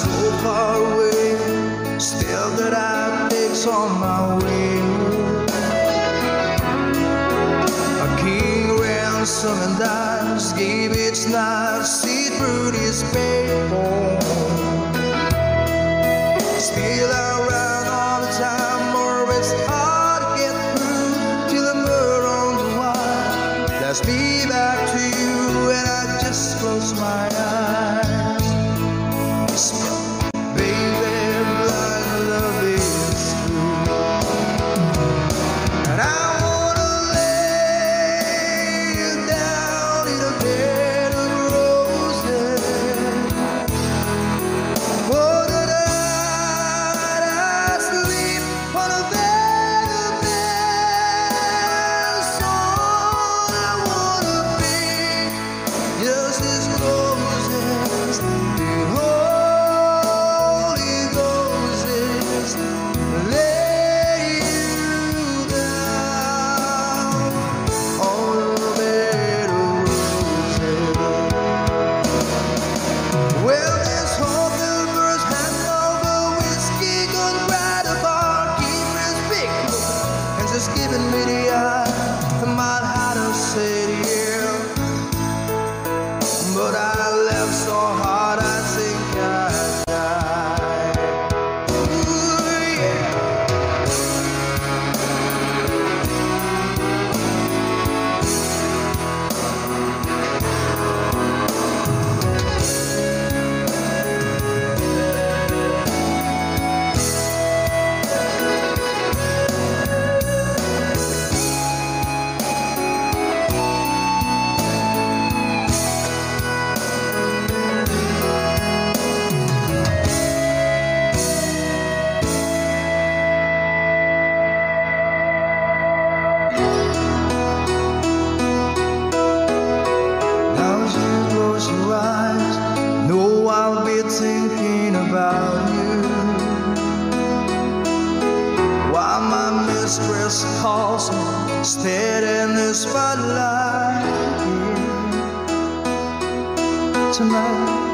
so far away, still that I fix on my way. A king ransom and dies, gave its knife, see through his pain. Stared in the spotlight hm. tonight.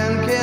Man can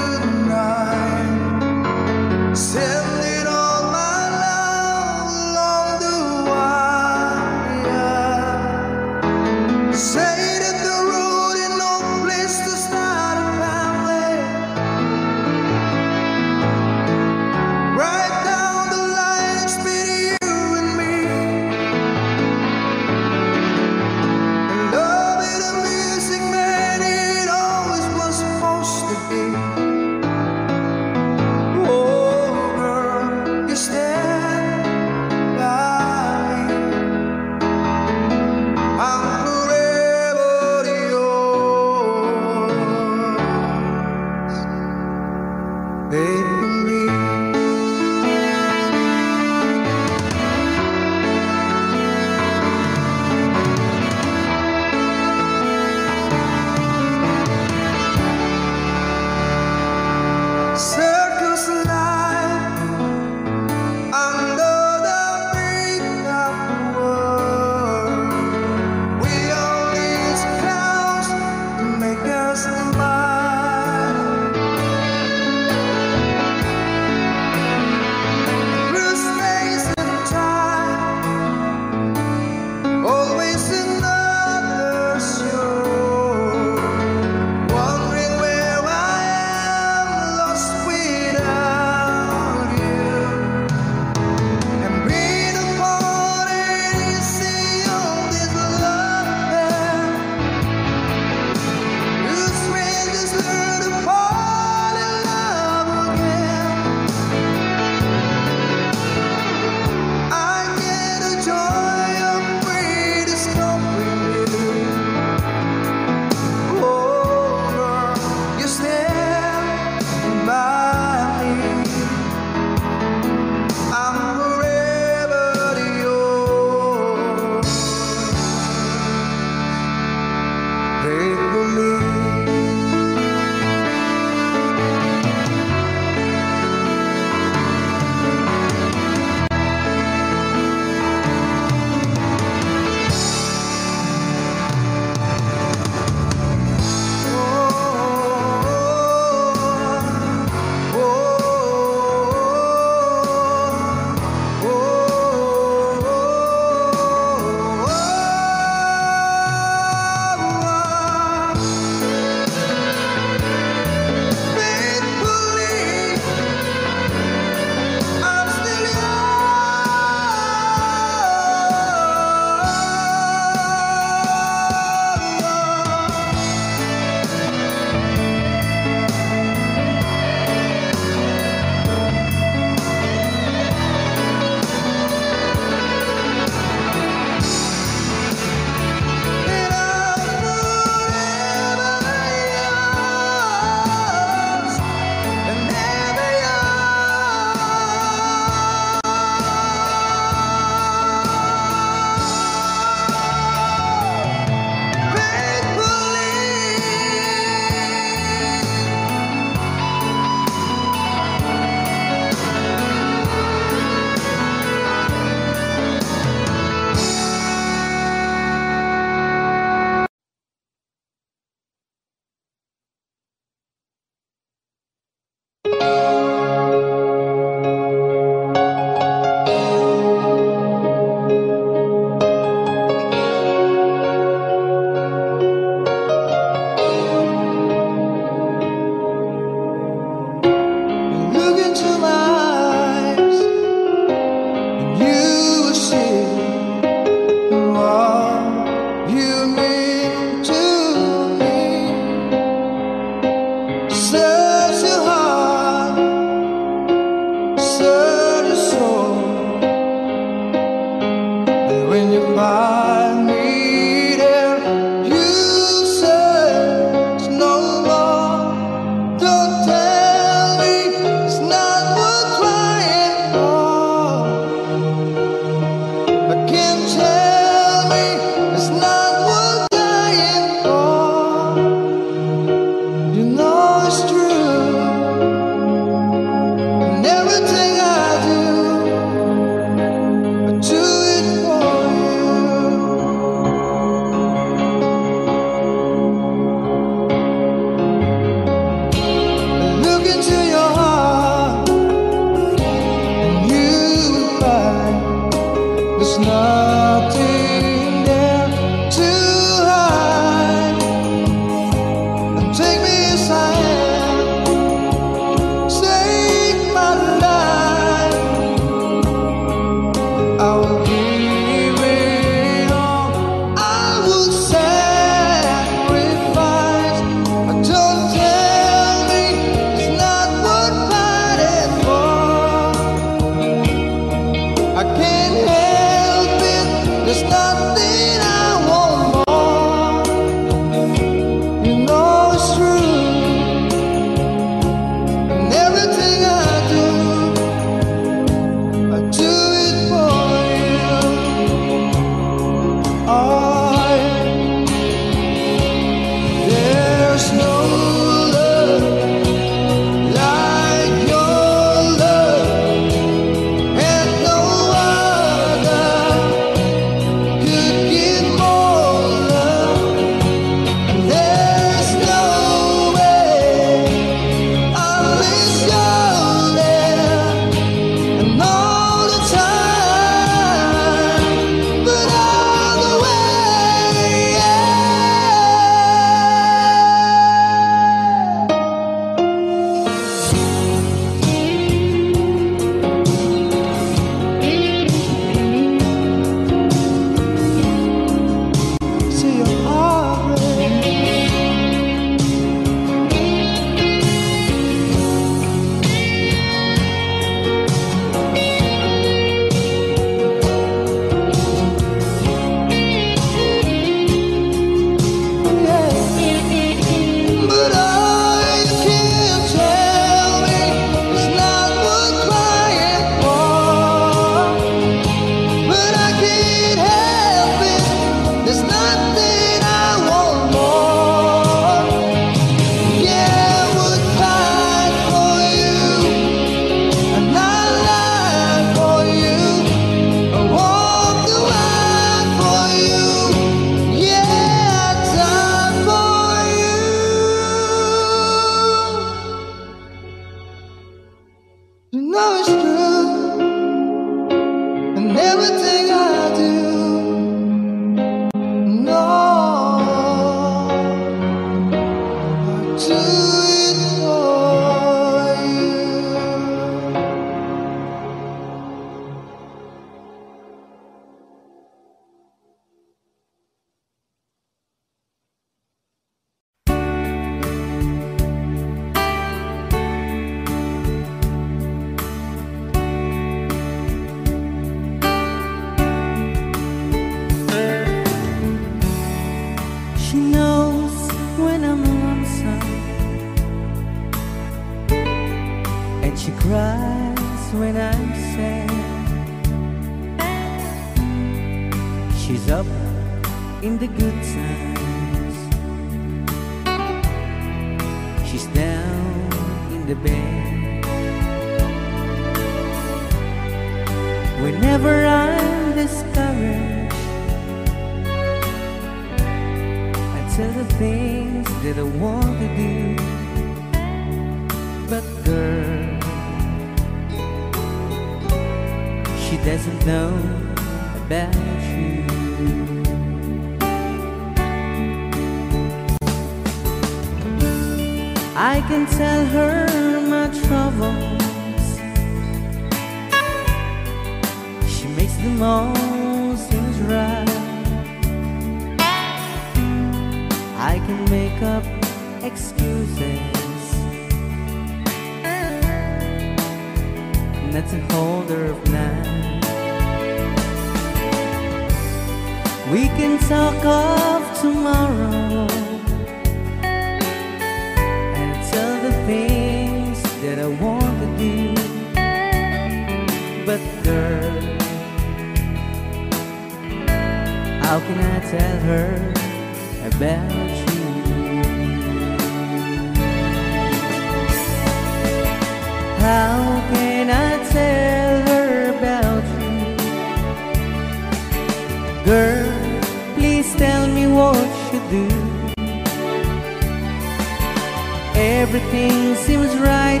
everything seems right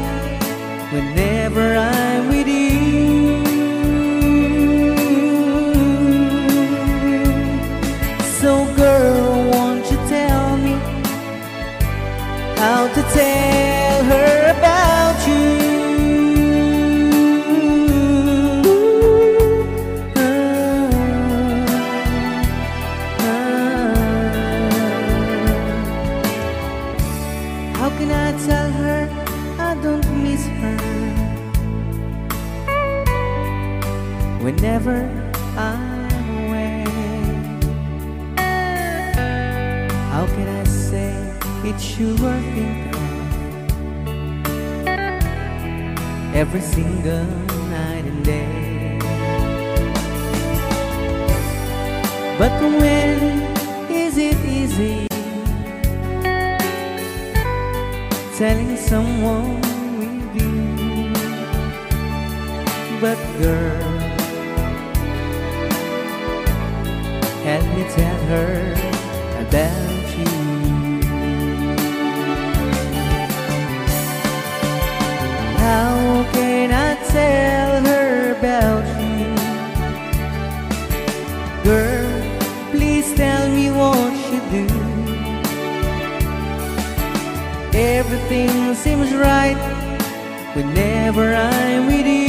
whenever I'm with you. every single night and day. But when is it easy telling someone we do? But girl, help me tell her about. tell her about you. Girl, please tell me what you do. Everything seems right whenever I'm with you.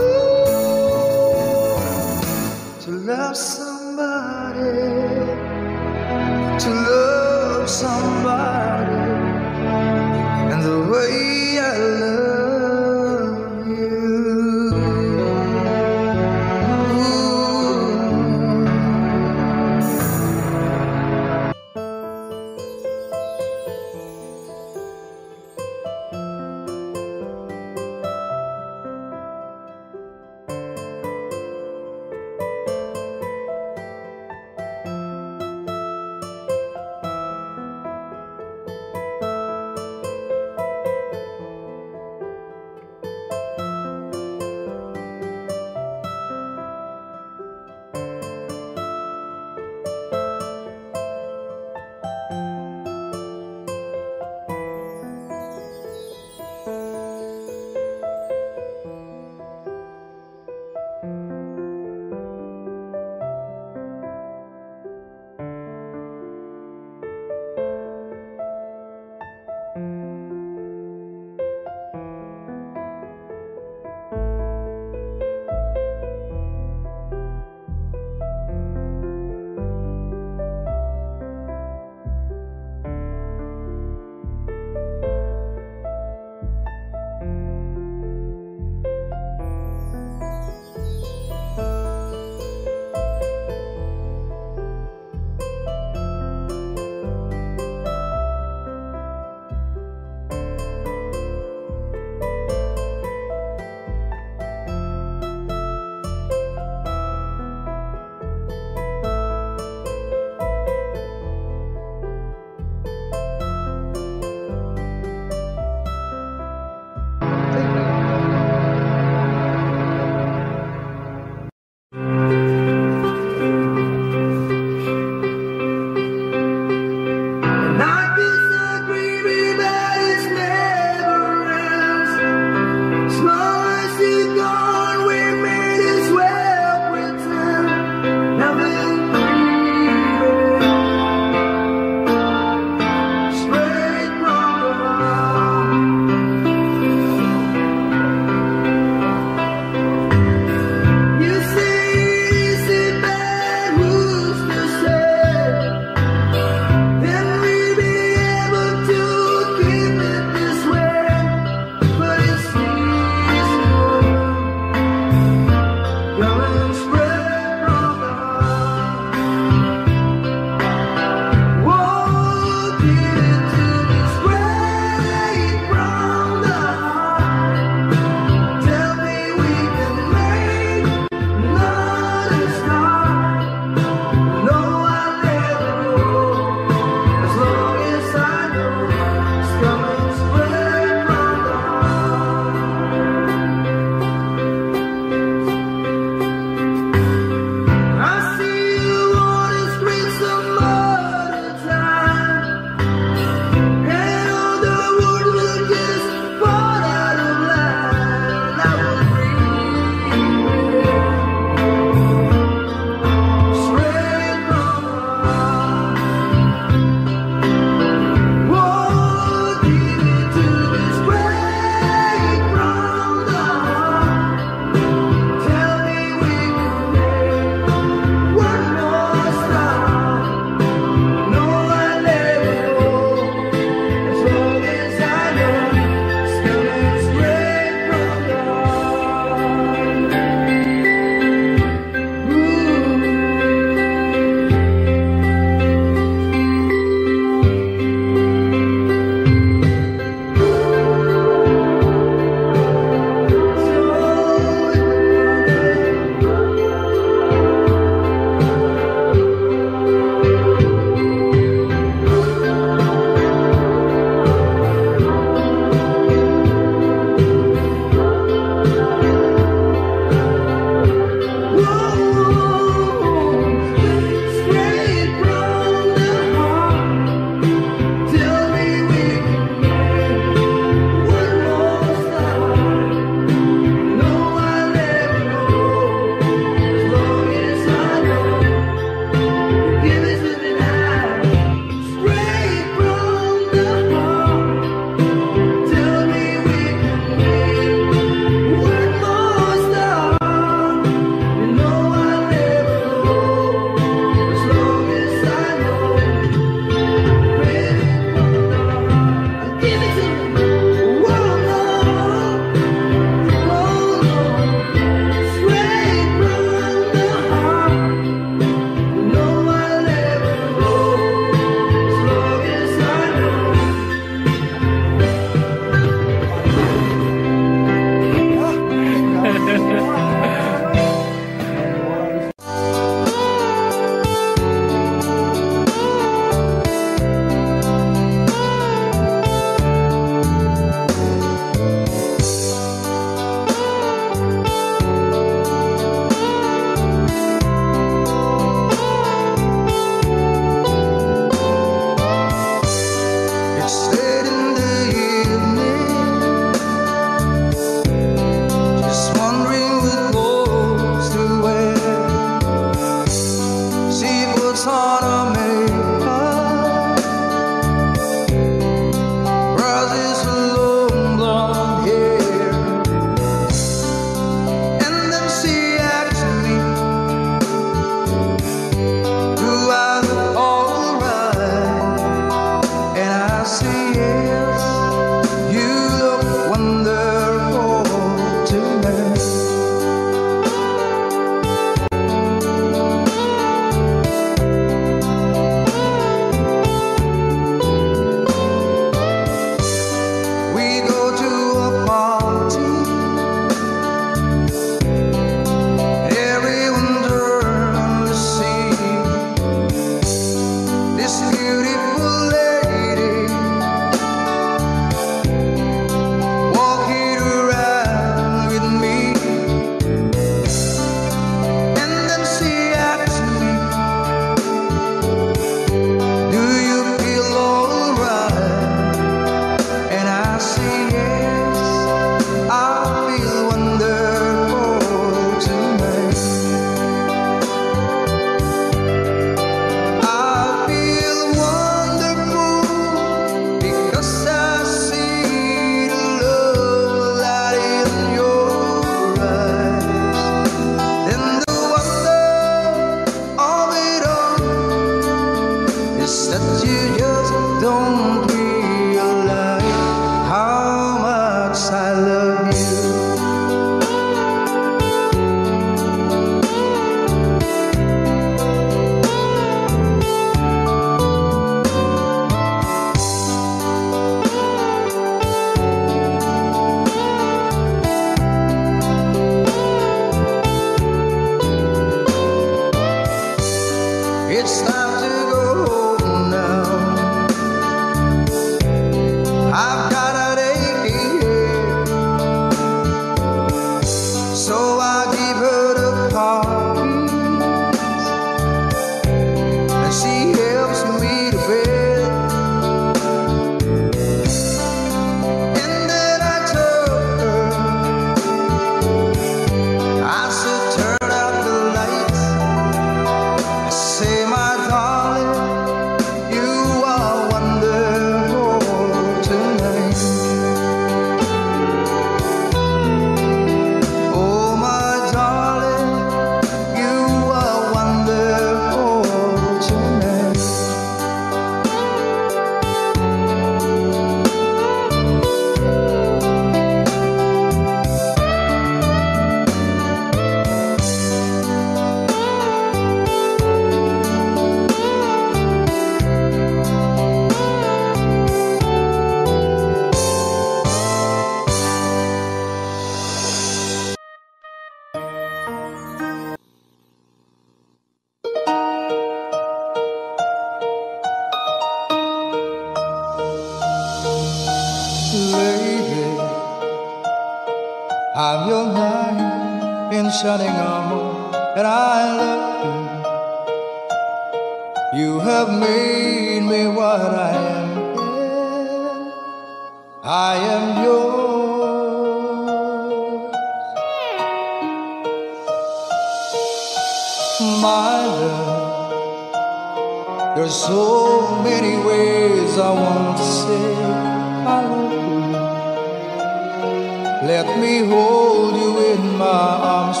Let me hold you in my arms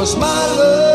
Cause my love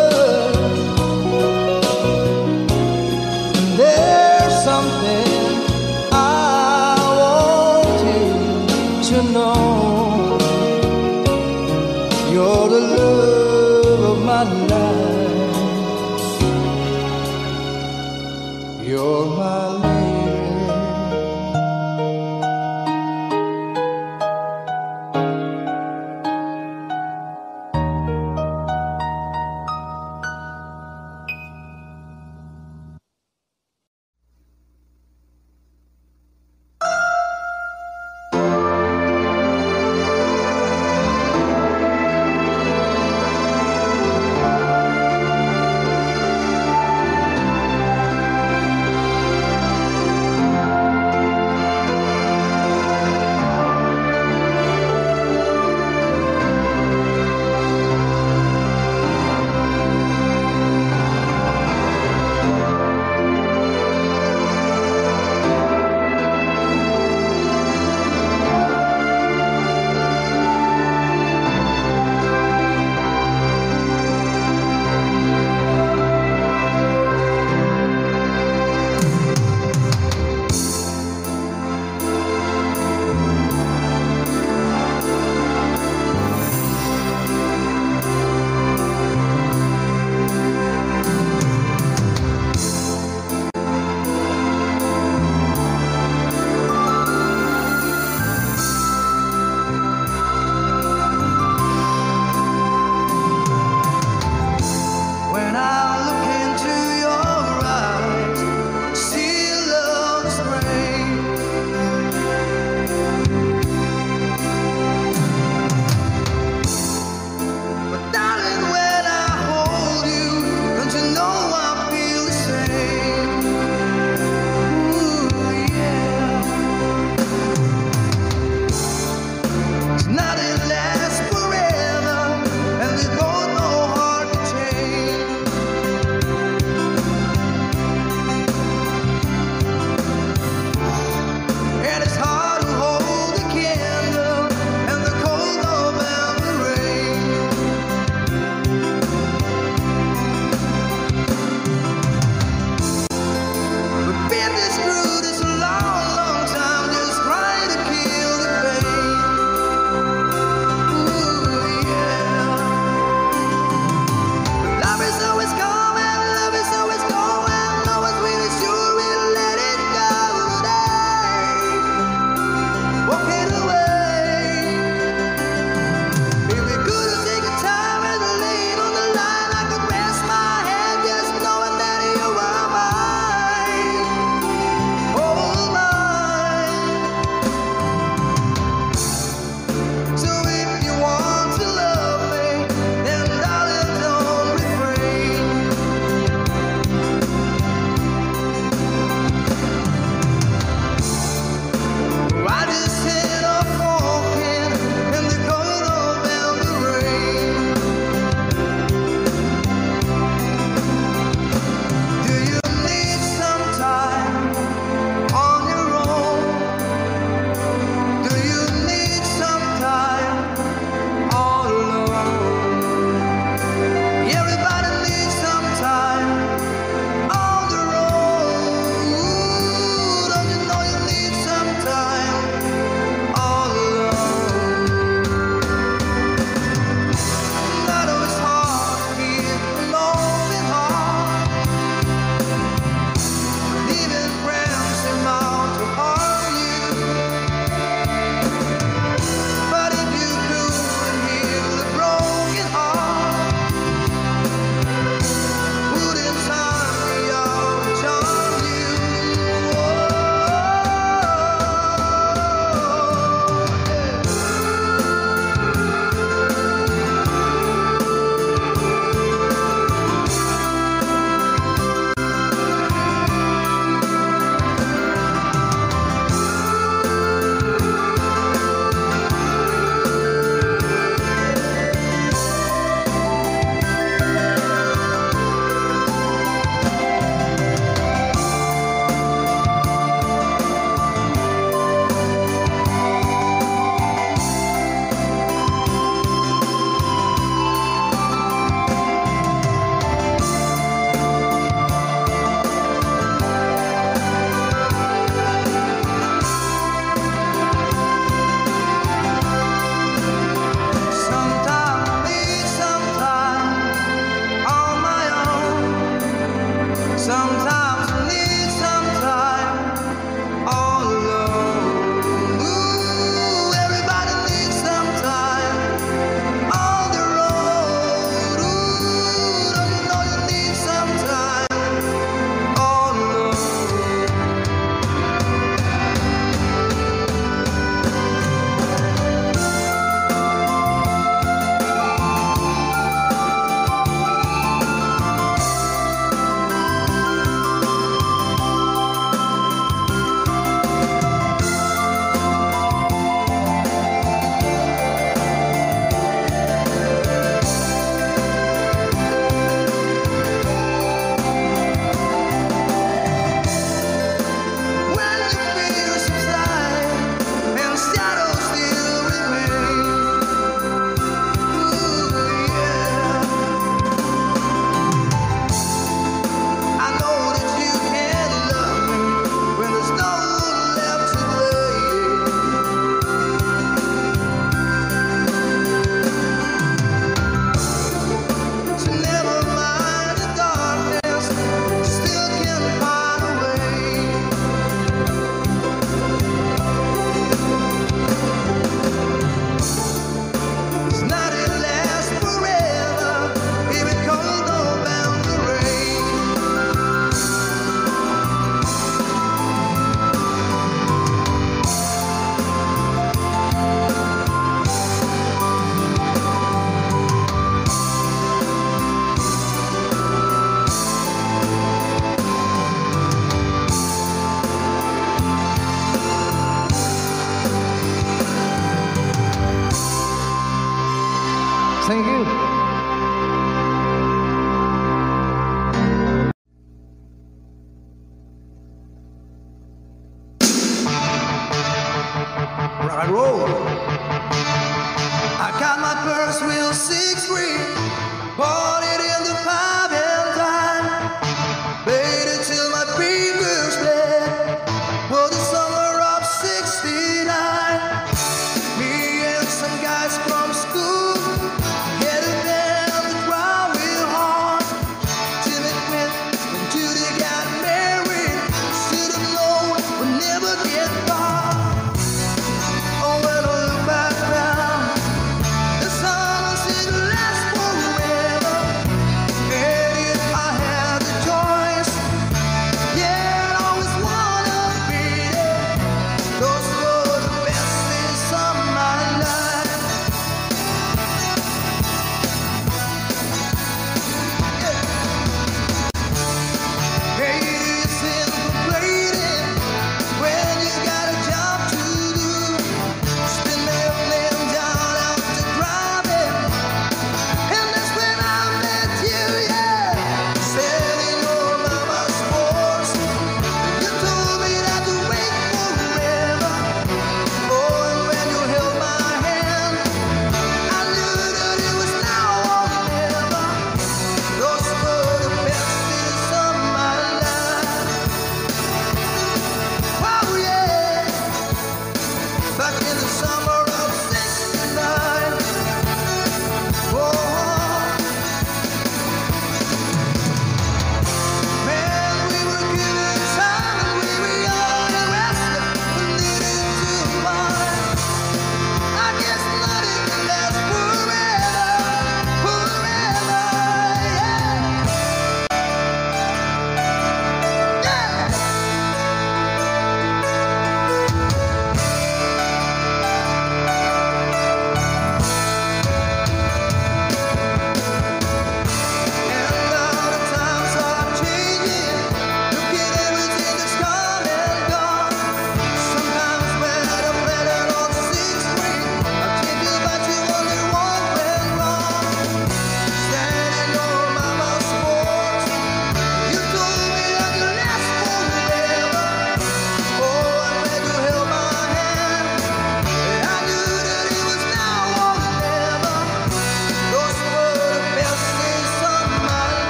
It's hard. Thank you.